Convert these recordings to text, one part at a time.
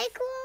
cycle?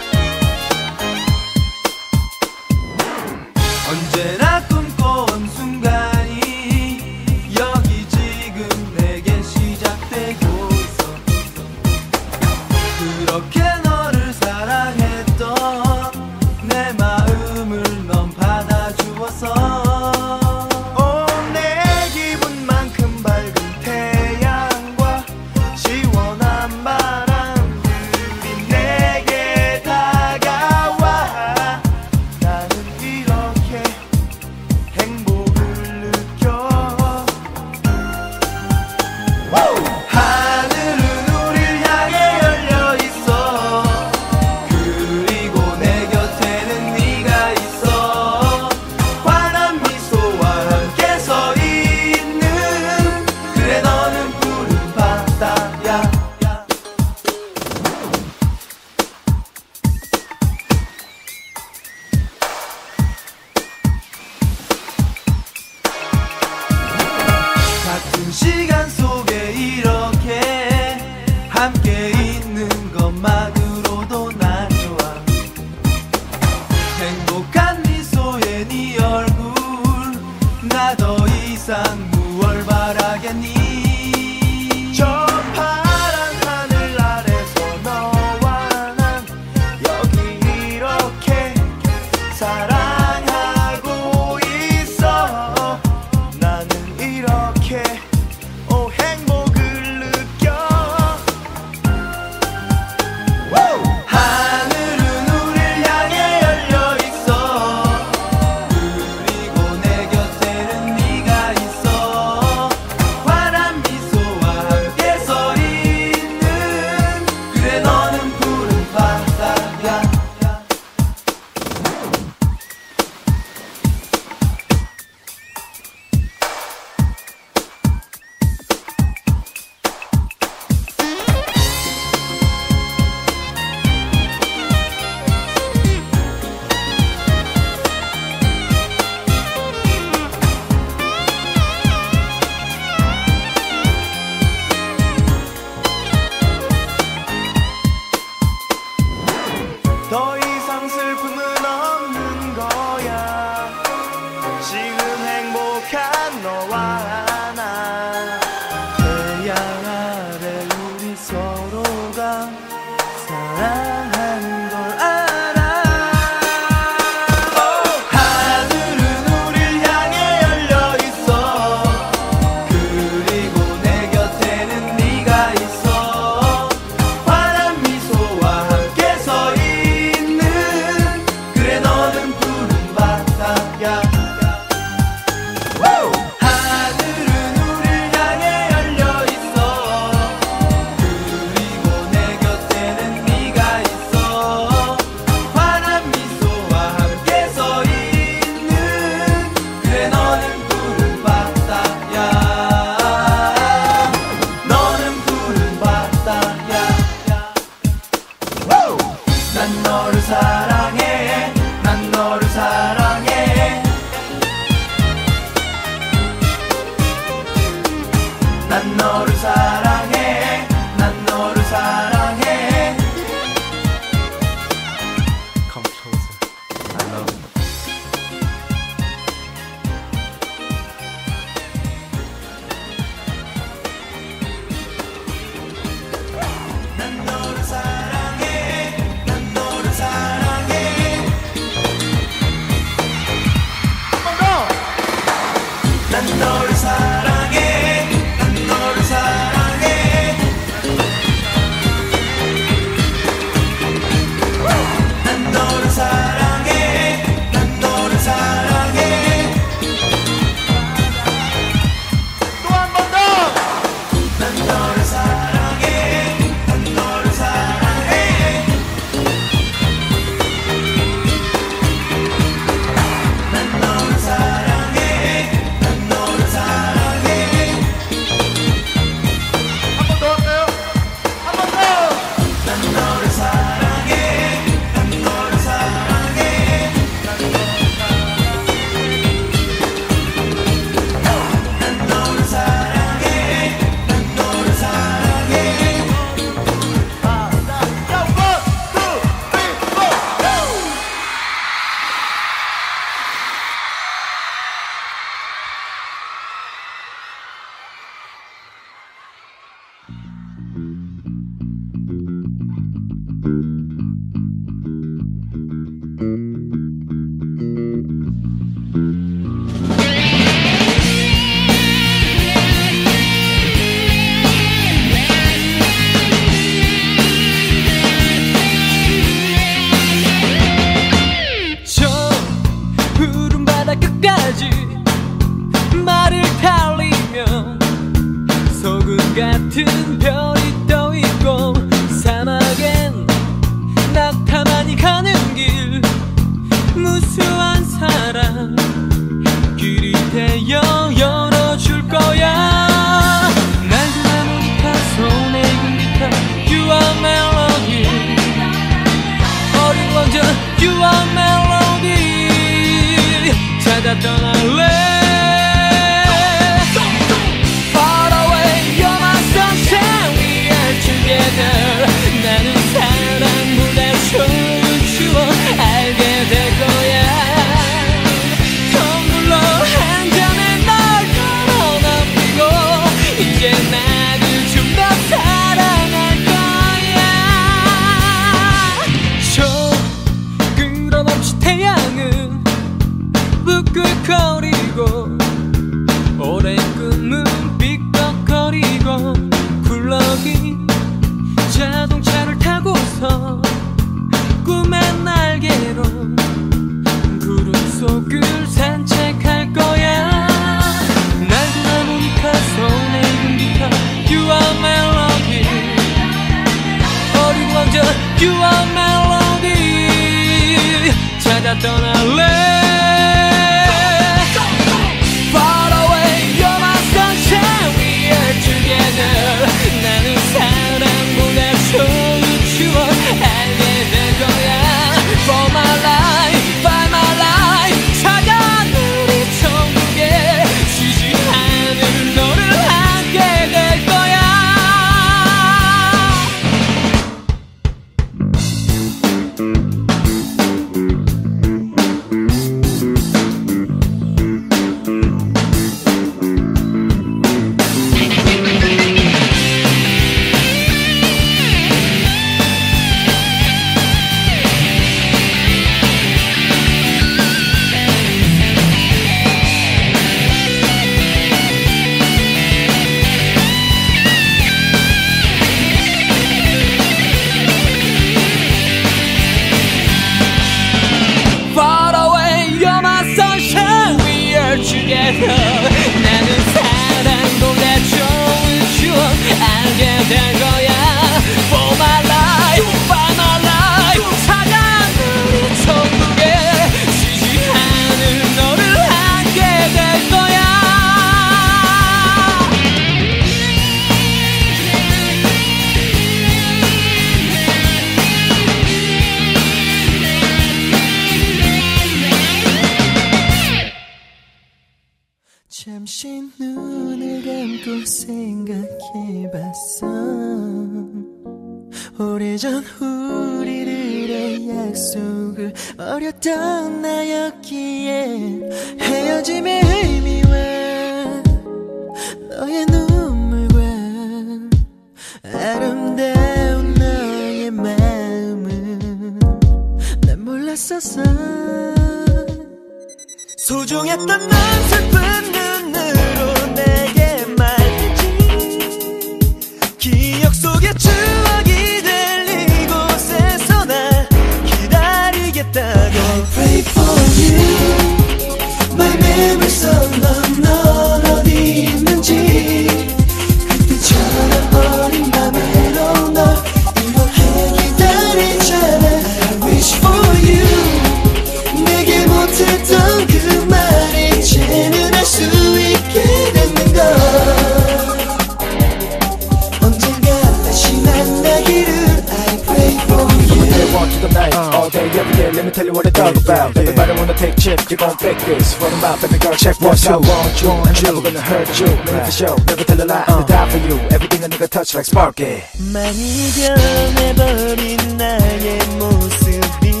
you gon' fake this. Run them out, baby girl, check what's up. I want you, and gonna hurt you. Live for show, never tell a lie, uh. I'll die for you. Everything a nigga touch like sparky. 많이 변해버린 나의 모습이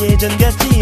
예전 같지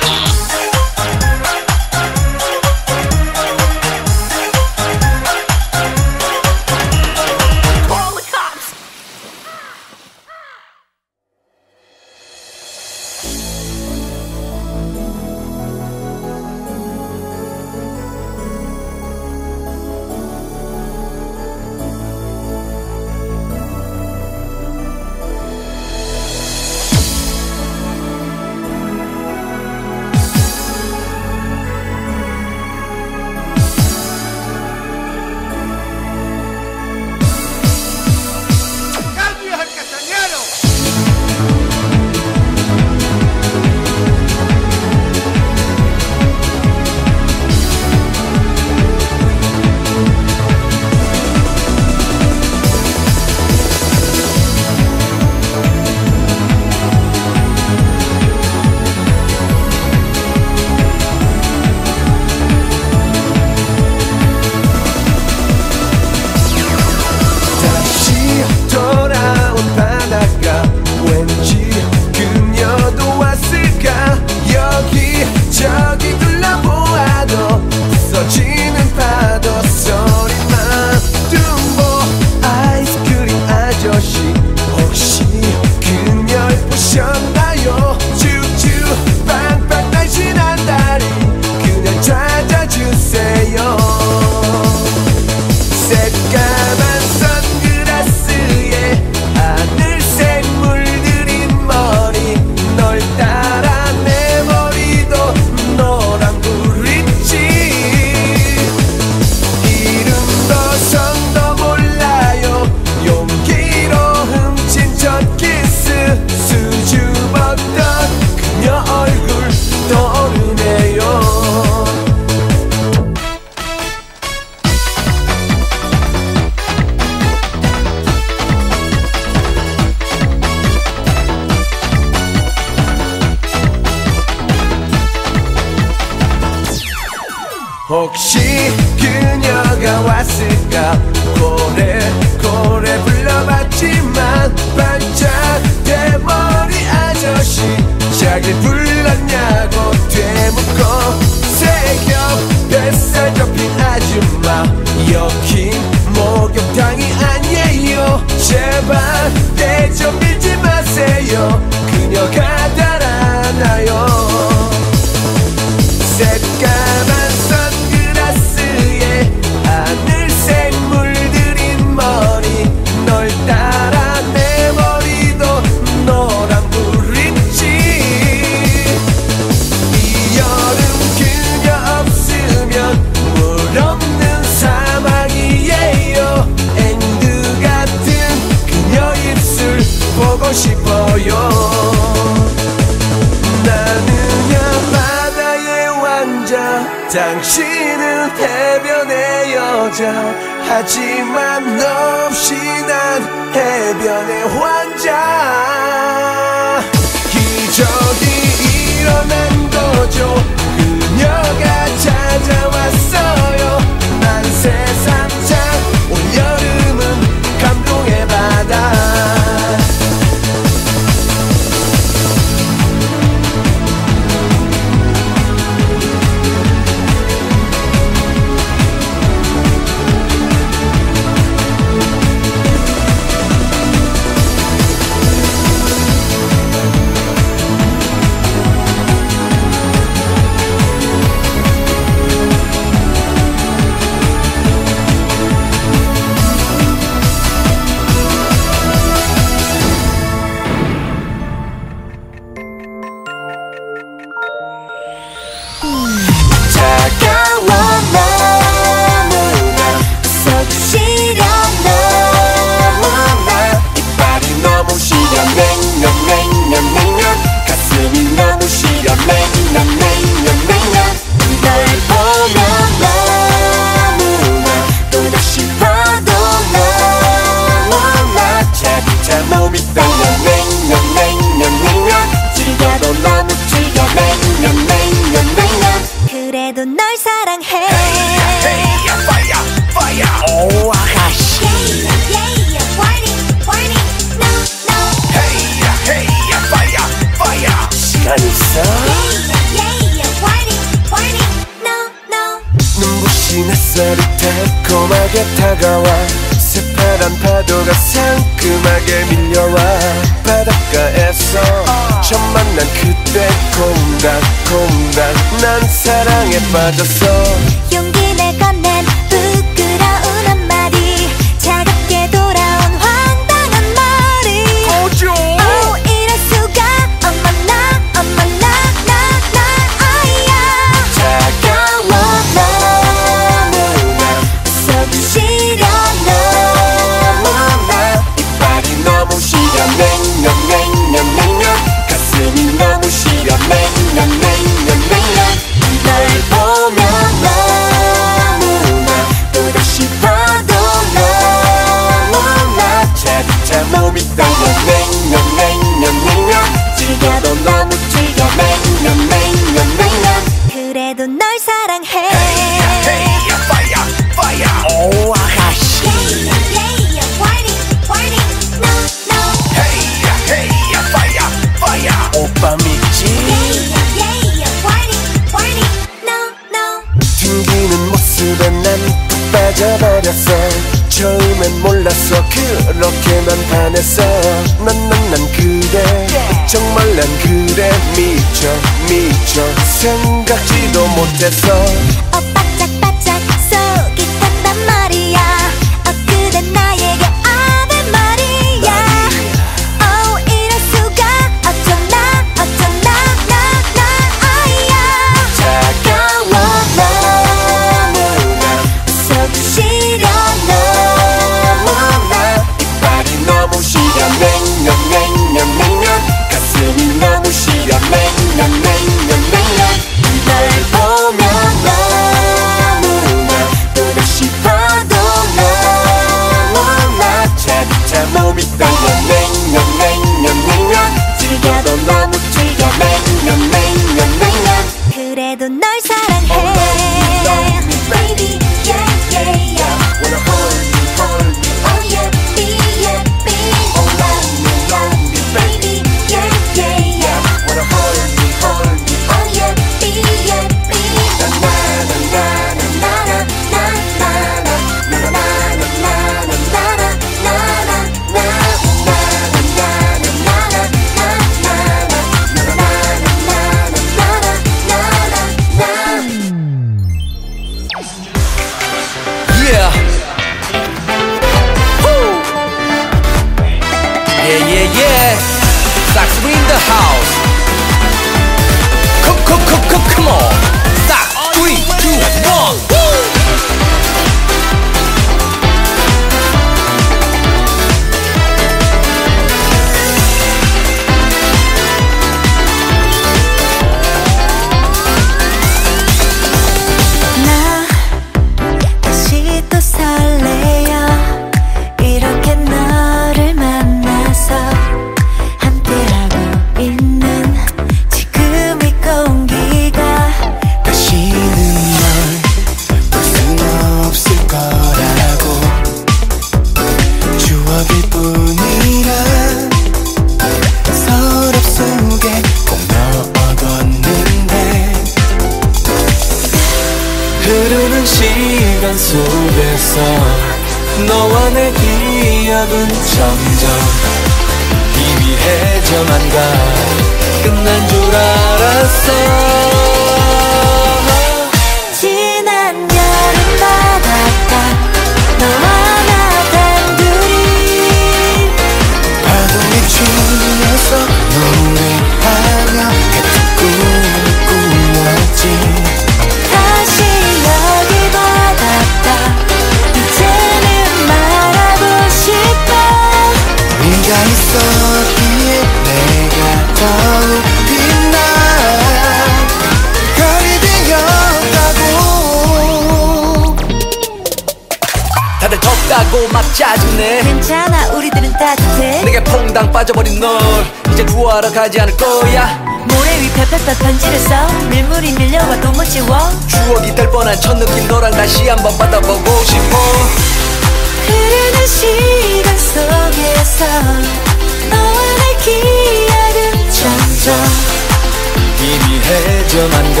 이미 해져만 가.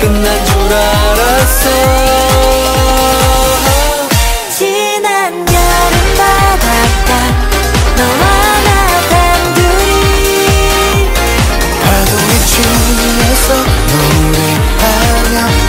끝난 줄 알았어. 지난 여름 바닷가 너와 나 단둘이. 파도에 취해서 노래하며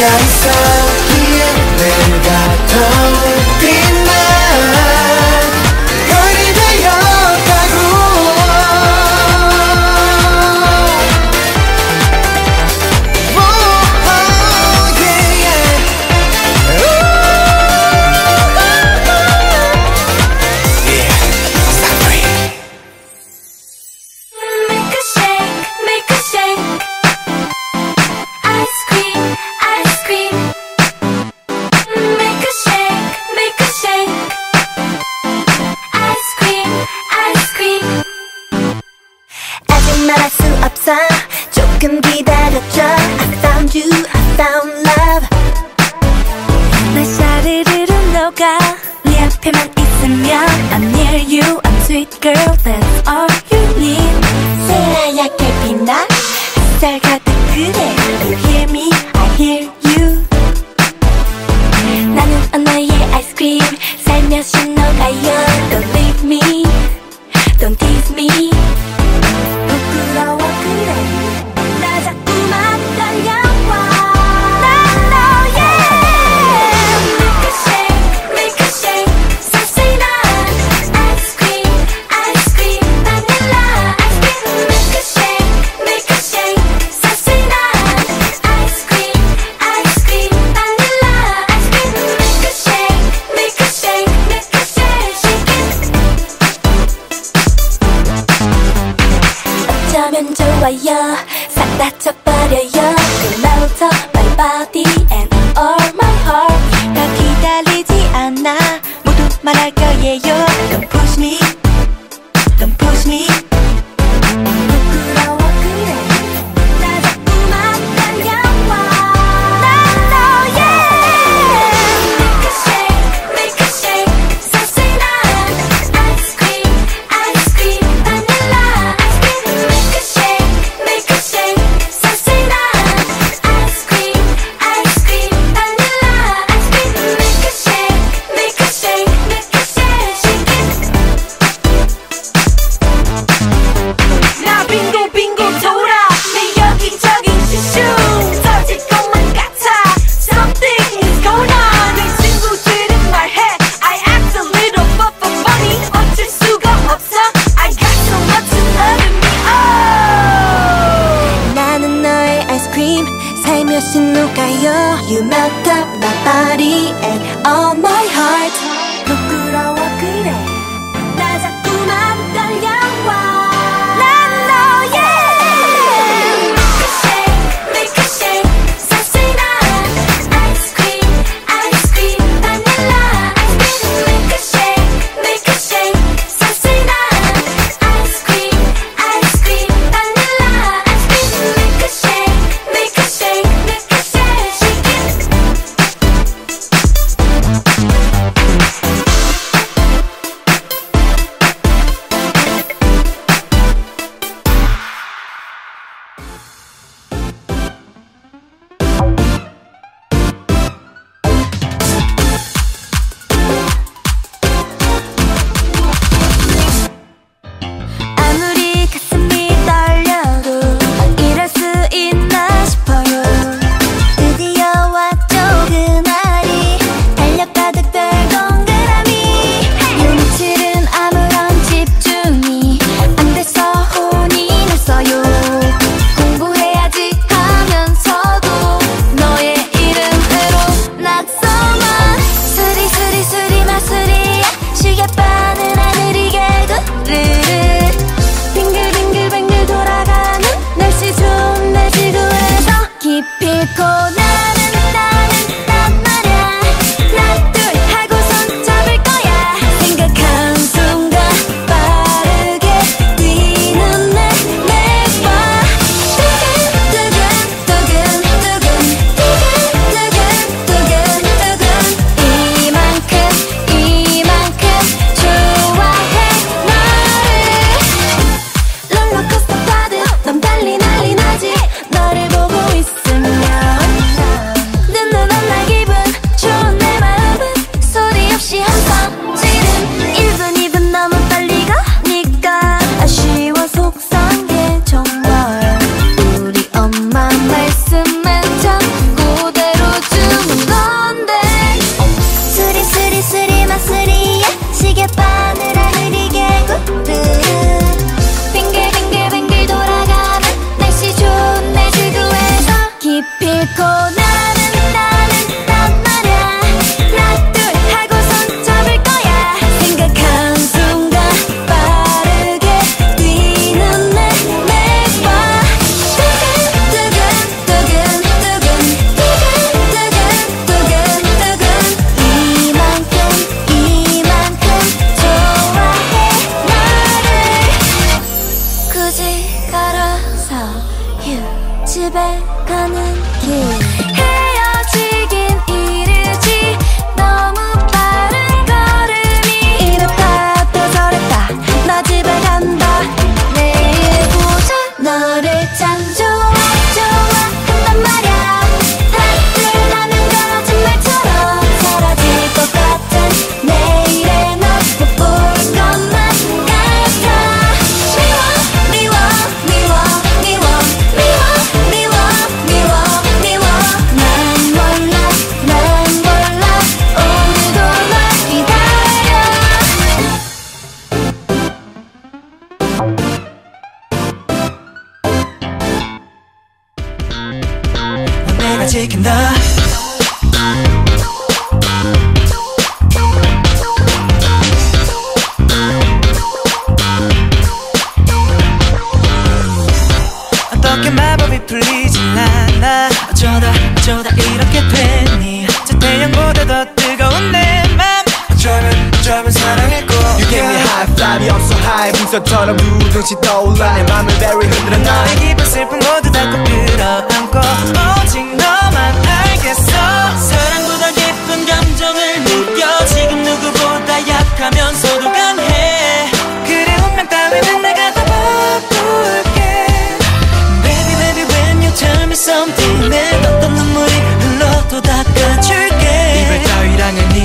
Yeah. 들어가 네 앞에만 있으면 I'm near you. I'm sweet girl that's all you need. 새하얗게 빛나 햇살 가득 그래 You hear me I hear you. 나는 언어의 아이스크림 살며시 녹아요.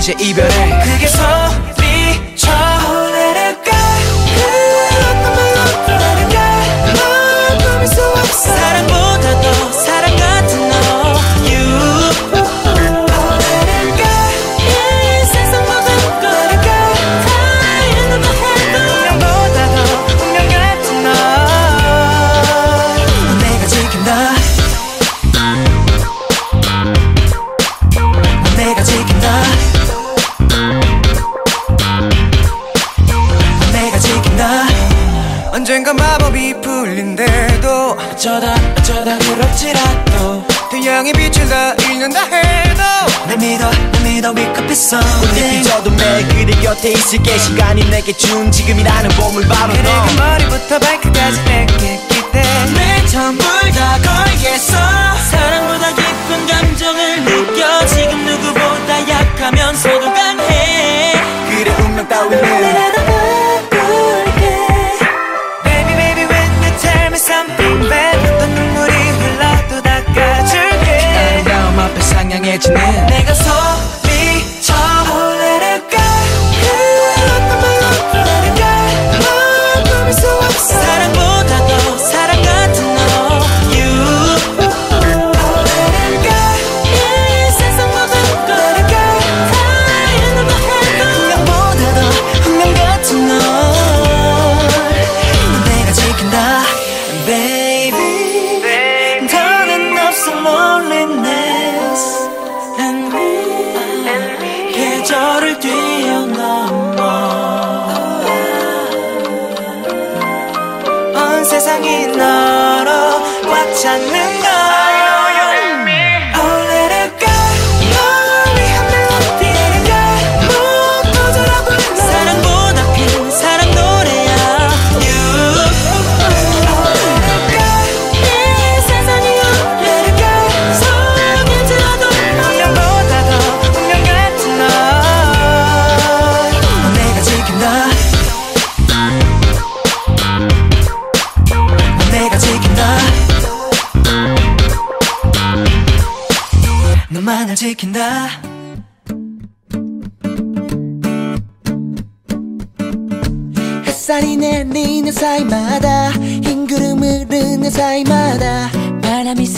이제 이별해 그게 소 보인다 해도 날 믿어 날 믿어 we could be something 꽃잎이 져도 매 그대 곁에 있을게. 시간이 내게 준 지금이라는 보물 바로 그래, 그래 그 머리부터 발끝까지 내게 기대. 내 전부 다 걸겠어. 사랑보다 깊은 감정을 느껴. 지금 누구보다 약하면서도 강해. 그래 운명 따위는. 상냥해지는 내가 서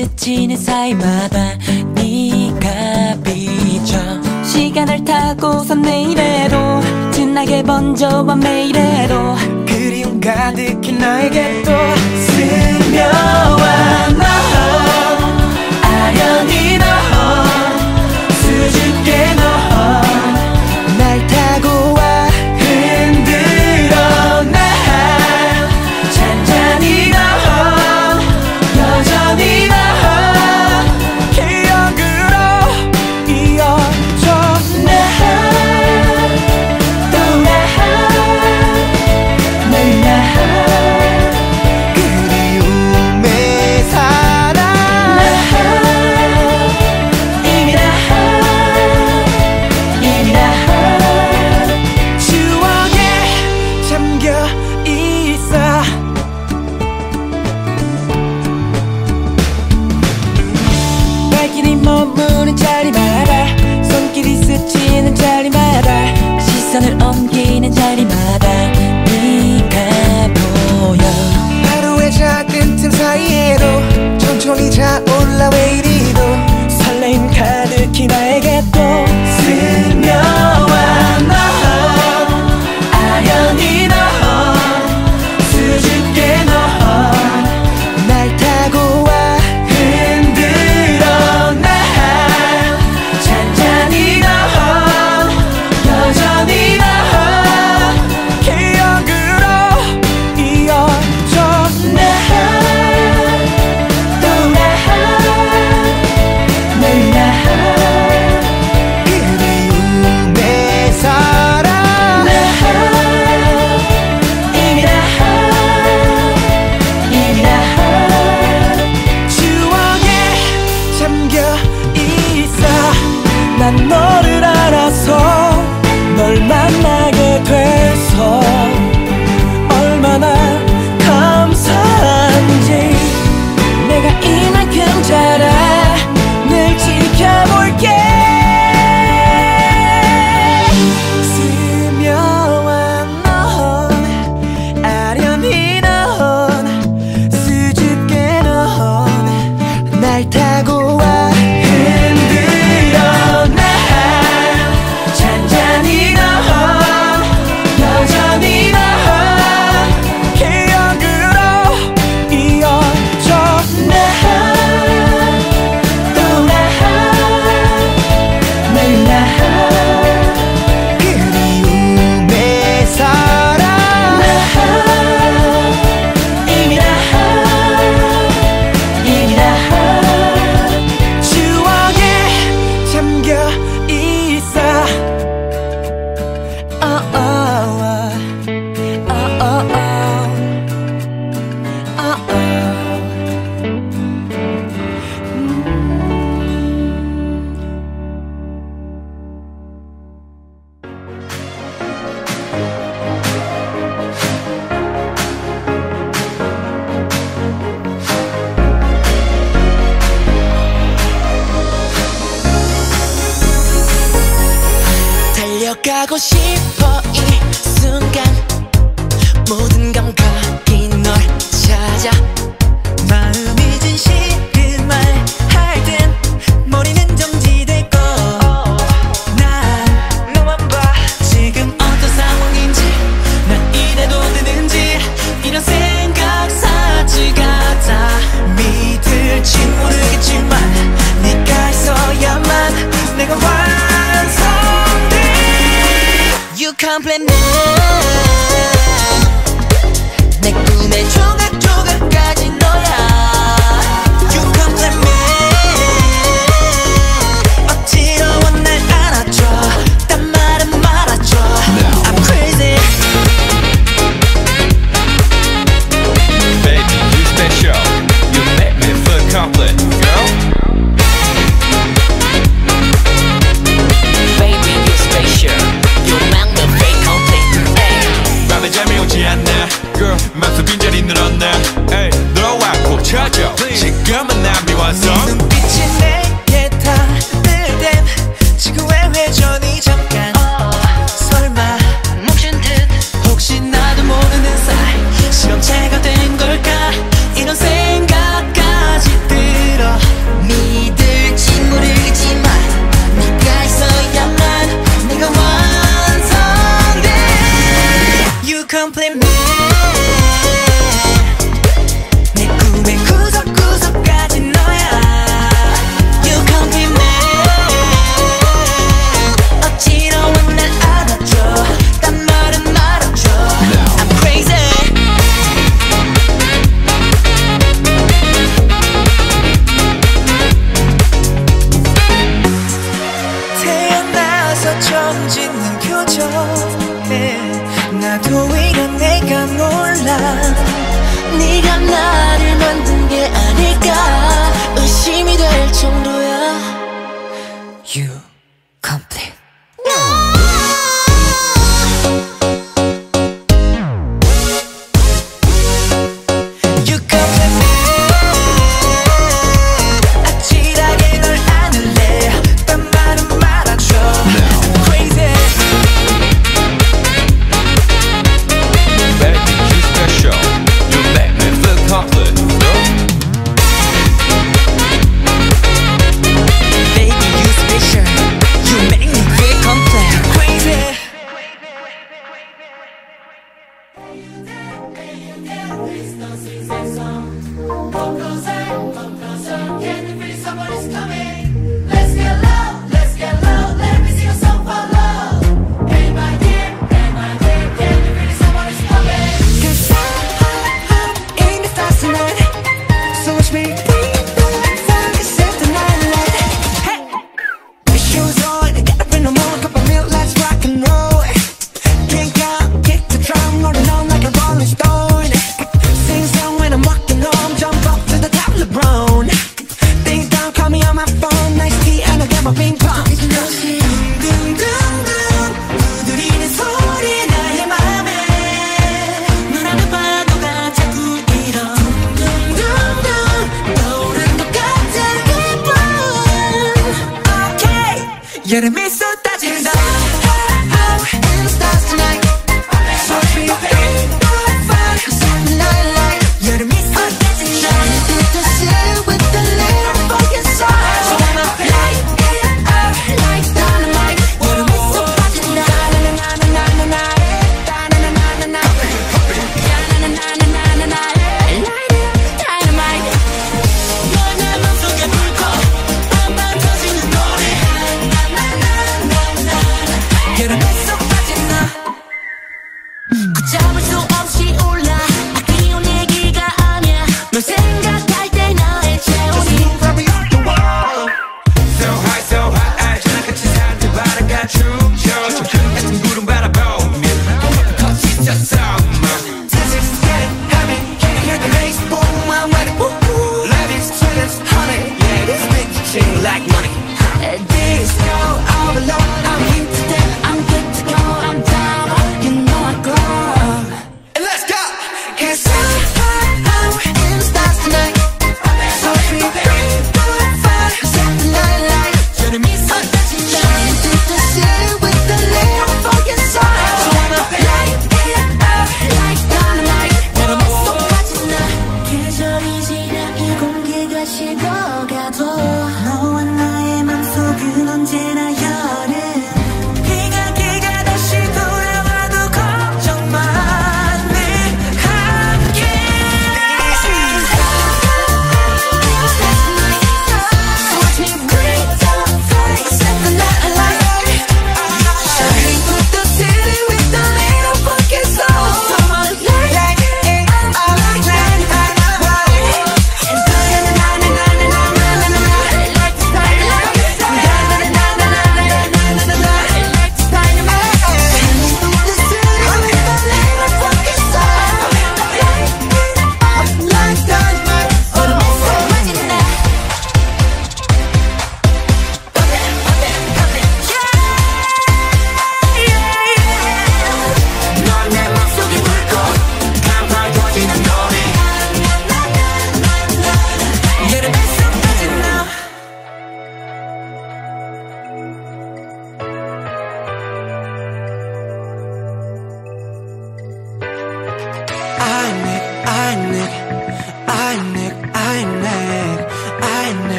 듯 지낸 사이마다 네가 비쳐 시간을 타고선 내일에로 진하게 번져와 매일에로 그리움 가득히 나에게 또 스며와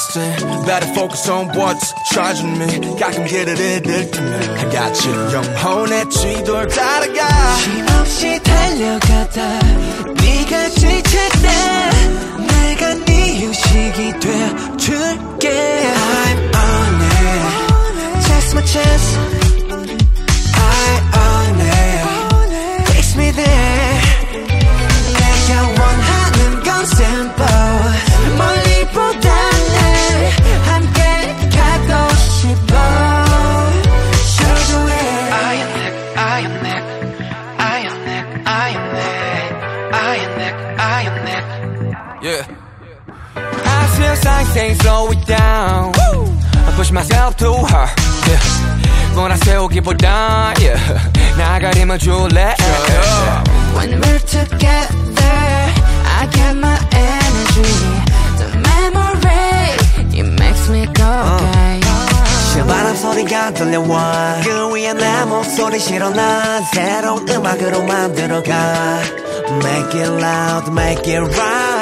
resting Better focus on what's charging me 가끔 길을 잃을 때면 I got you 영혼의 지도를 따라가 힘없이 달려가다 네가 지칠 때 내가 네 휴식이 돼줄게 I'm on it Just my chance something slow it down I push myself too hard yeah. 몰아세우기보다 yeah. 나가림을 줄래 When we're together I get my energy The memory It makes me go gay 실바람 소리가 들려와 그 위에 내 목소리 실어 난 새로운 음악으로 만들어가 Make it loud, make it right